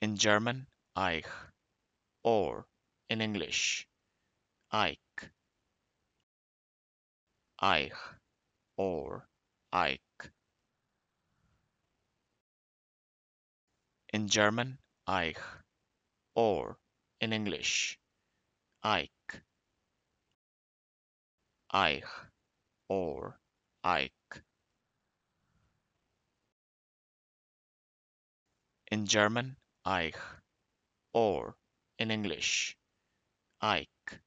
in German Eich or in English Ike Eich or Ike in German Eich or in English Ike Eich or Ike in German Eich or in English Ike